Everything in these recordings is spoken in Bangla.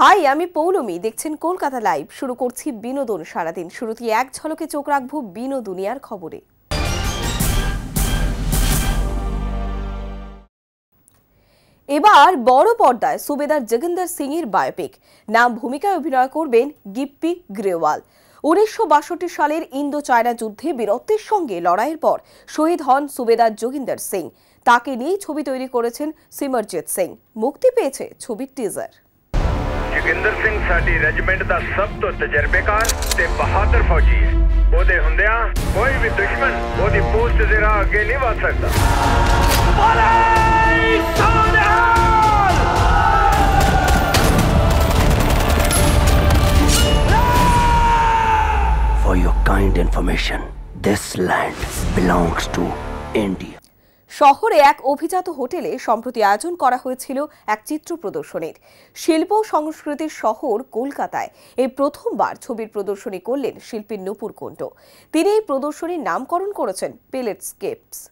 হাই, আমি পৌলমি। দেখছেন কলকাতা লাইভ। শুরু করছি বিনোদন সারাদিন। শুরুতে এক ঝলকে চোখ রাখব বিনোদুনিয়ার খবরে। এবার বড় পর্দায় সুবেদার জগিন্দর সিং এর বায়োপিক নাম ভূমিকায় অভিনয় করবেন গিপ্পি গ্রেওয়াল। উনিশশো বাষট্টি সালের ইন্দো চায়না যুদ্ধে বীরত্বের সঙ্গে লড়াইয়ের পর শহীদ হন সুবেদার জোগিন্দর সিং। তাকে নিয়েই ছবি তৈরি করেছেন সিমরজিৎ সিং। মুক্তি পেয়েছে ছবির টিজার ਜੋਗਿੰਦਰ ਸਿੰਘ ਸਾਡੀ ਰੈਜੀਮੈਂਟ ਦਾ ਸਭ ਤੋਂ ਤਜਰਬੇਕਾਰ ਤੇ ਬਹਾਦਰ ਫੌਜੀ ਹੈ ਉਹਦੇ ਹੁੰਦਿਆਂ ਕੋਈ ਵੀ ਦੁਸ਼ਮਣ ਉਹਦੀ ਪੋਸਟ ਜ਼ਰਾ ਅੱਗੇ ਨਹੀਂ ਵਧ ਸਕਦਾ For your kind information, this land belongs to India. শহরে এক অভিজাত হোটেলে সম্প্রতি আয়োজন করা হয়েছিল এক চিত্র প্রদর্শনীর। শিল্প সংস্কৃতির শহর কলকাতায় এই প্রথমবার ছবির প্রদর্শনী করলেন শিল্পী নূপুর তিনি এই প্রদর্শনীর নামকরণ করেছেন পেলেটস্কেপস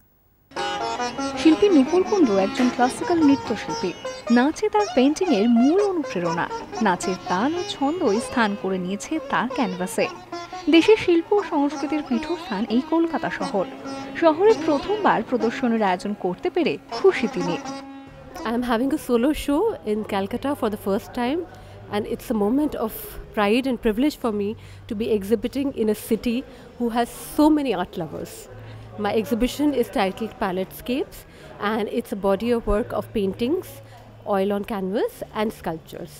শিল্পী নুপুর কুণ্ডু একজন ক্লাসিক্যাল নৃত্যশিল্পী। নাচে তার পেন্টিংয়ের মূল অনুপ্রেরণা। নাচের তাল ও ছন্দই স্থান করে নিয়েছে তার ক্যানভাসে দেশের শিল্প ও সংস্কৃতির পীঠস্থান এই কলকাতা শহর। শহরে প্রথমবার প্রদর্শনীর আয়োজন করতে পেরে খুশি তিনি। I am having a solo show in Calcutta for the first time and it's a moment of pride and privilege for me to be exhibiting in a city who has so many art lovers my exhibition is title palette scapes and it's a body of work of paintings oil on canvas and sculptures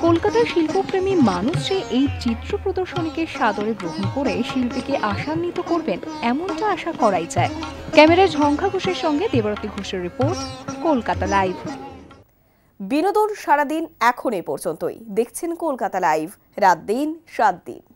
কলকাতার শিল্পপ্রেমী মানুষ যে এই চিত্র প্রদর্শনীকে সাদরে গ্রহণ করে শিল্পীকে আশান্বিত করবেন, এমনটা আশা করাই যায়। ক্যামেরা ঝঙ্কা ঘোষের সঙ্গে দেবরতী ঘোষের রিপোর্ট, কলকাতা লাইভ। বিনোদন সারাদিন এখন এ পর্যন্তই। দেখছেন কলকাতা লাইভ, রাত দিন, সাত দিন।